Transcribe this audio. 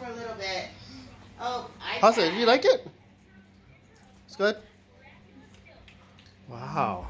for a little bit. Oh, I. How's it? You like it? It's good? Wow.